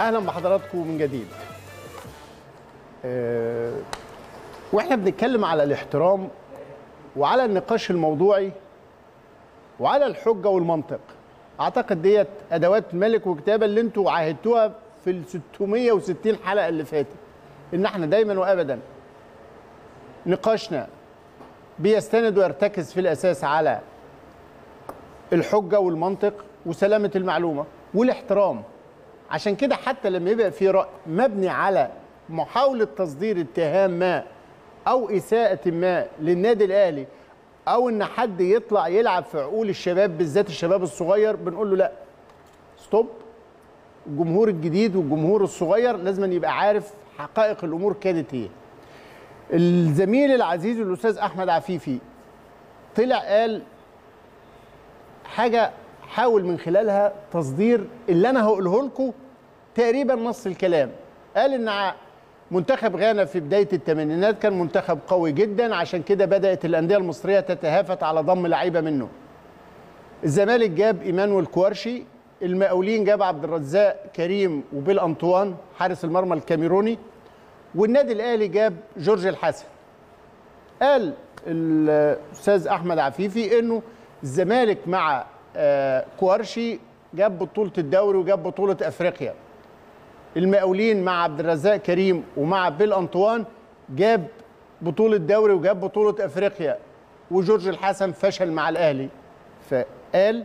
أهلا بحضراتكم من جديد. أه وإحنا بنتكلم على الاحترام وعلى النقاش الموضوعي وعلى الحجة والمنطق. أعتقد ديت أدوات ملك وكتابة اللي أنتوا عاهدتوها في ال 660 حلقة اللي فاتت. إن إحنا دايما وابدا نقاشنا بيستند ويرتكز في الأساس على الحجة والمنطق وسلامة المعلومة والاحترام. عشان كده حتى لما يبقى في راي مبني على محاولة تصدير اتهام ما أو إساءة ما للنادي الأهلي أو إن حد يطلع يلعب في عقول الشباب بالذات الشباب الصغير بنقول له لا ستوب الجمهور الجديد والجمهور الصغير لازم يبقى عارف حقائق الأمور كانت إيه. الزميل العزيز الأستاذ أحمد عفيفي طلع قال حاجة حاول من خلالها تصدير اللي أنا هقوله لكم تقريبا نص الكلام. قال إن منتخب غانا في بداية الثمانينات كان منتخب قوي جدا عشان كده بدأت الأندية المصرية تتهافت على ضم لعيبة منه. الزمالك جاب إيمانويل كوارشي المقاولين جاب عبد الرزاق كريم وبيل أنطوان حارس المرمى الكاميروني والنادي الأهلي جاب جورج الحسن. قال الأستاذ أحمد عفيفي إنه الزمالك مع كوارشي جاب بطولة الدوري وجاب بطولة أفريقيا. المقاولين مع عبد الرزاق كريم ومع بيل أنطوان جاب بطولة دوري وجاب بطولة أفريقيا. وجورج الحسن فشل مع الأهلي. فقال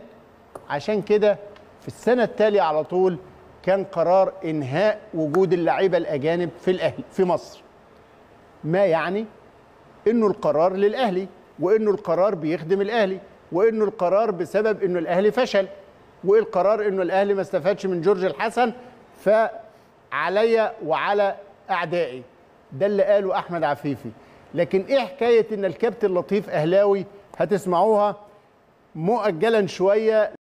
عشان كده في السنة التالية على طول كان قرار إنهاء وجود اللعيبة الأجانب في الأهلي في مصر. ما يعني؟ إنه القرار للأهلي وإنه القرار بيخدم الأهلي. وإنه القرار بسبب إنه الأهلي فشل وايه القرار إنه الأهلي ما استفادش من جورج الحسن فعليا وعلى أعدائي. ده اللي قاله أحمد عفيفي. لكن إيه حكاية إن الكابتن لطيف أهلاوي هتسمعوها مؤجلا شوية